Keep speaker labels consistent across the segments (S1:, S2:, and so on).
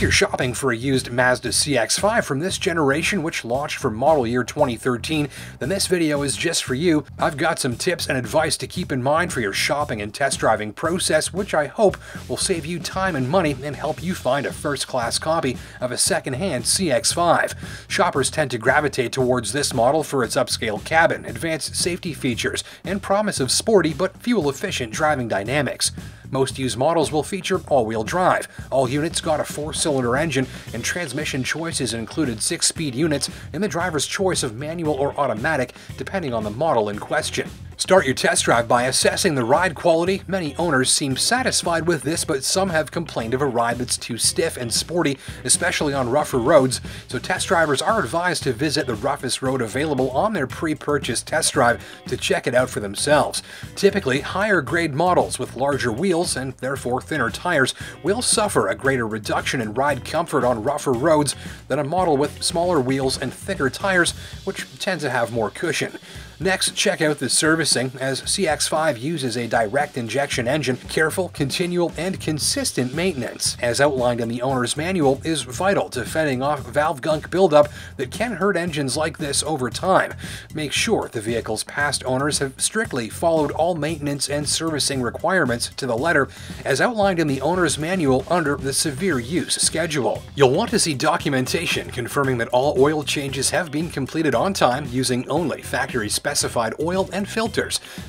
S1: If you're shopping for a used Mazda CX-5 from this generation, which launched for model year 2013, then this video is just for you. I've got some tips and advice to keep in mind for your shopping and test driving process, which I hope will save you time and money and help you find a first-class copy of a second-hand CX-5. Shoppers tend to gravitate towards this model for its upscale cabin, advanced safety features, and promise of sporty but fuel-efficient driving dynamics. Most used models will feature all-wheel drive. All units got a four-cylinder engine, and transmission choices included 6-speed units and the driver's choice of manual or automatic, depending on the model in question. Start your test drive by assessing the ride quality. Many owners seem satisfied with this, but some have complained of a ride that's too stiff and sporty, especially on rougher roads, so test drivers are advised to visit the roughest road available on their pre-purchase test drive to check it out for themselves. Typically, higher grade models with larger wheels and therefore thinner tires will suffer a greater reduction in ride comfort on rougher roads than a model with smaller wheels and thicker tires, which tend to have more cushion. Next, check out the servicing, as CX5 uses a direct injection engine. Careful, continual, and consistent maintenance, as outlined in the owner's manual, is vital to fending off valve gunk buildup that can hurt engines like this over time. Make sure the vehicle's past owners have strictly followed all maintenance and servicing requirements to the letter, as outlined in the owner's manual under the severe use schedule. You'll want to see documentation confirming that all oil changes have been completed on time using only factory-specified oil and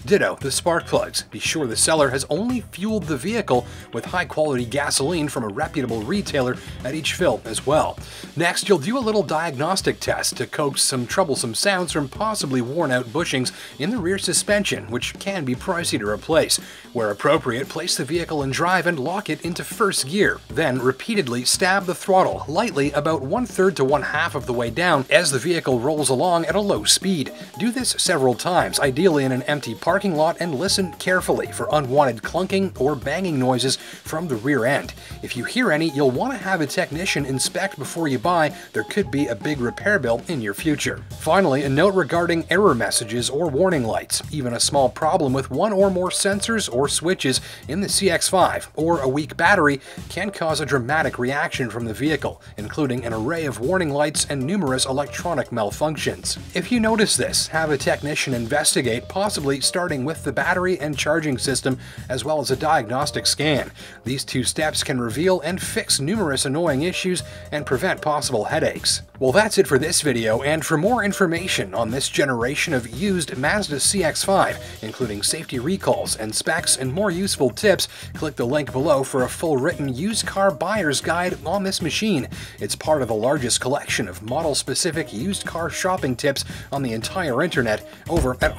S1: Ditto the spark plugs. Be sure the seller has only fueled the vehicle with high quality gasoline from a reputable retailer at each fill as well. Next, you'll do a little diagnostic test to coax some troublesome sounds from possibly worn out bushings in the rear suspension, which can be pricey to replace. Where appropriate, place the vehicle in drive and lock it into first gear. Then repeatedly stab the throttle lightly about one third to one half of the way down as the vehicle rolls along at a low speed. Do this several times, ideally in an empty parking lot, and listen carefully for unwanted clunking or banging noises from the rear end. If you hear any, you'll want to have a technician inspect before you buy, there could be a big repair bill in your future. Finally, a note regarding error messages or warning lights. Even a small problem with one or more sensors or switches in the CX5 or a weak battery can cause a dramatic reaction from the vehicle, including an array of warning lights and numerous electronic malfunctions. If you notice this, have a technician investigate, possibly starting with the battery and charging system, as well as a diagnostic scan. These two steps can reveal and fix numerous annoying issues and prevent possible headaches. Well, that's it for this video, and for more information on this generation of used Mazda CX-5, including safety recalls and specs and more useful tips, click the link below for a full written used car buyer's guide on this machine. It's part of the largest collection of model-specific used car shopping tips on the entire internet over at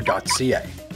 S1: autotrader.ca.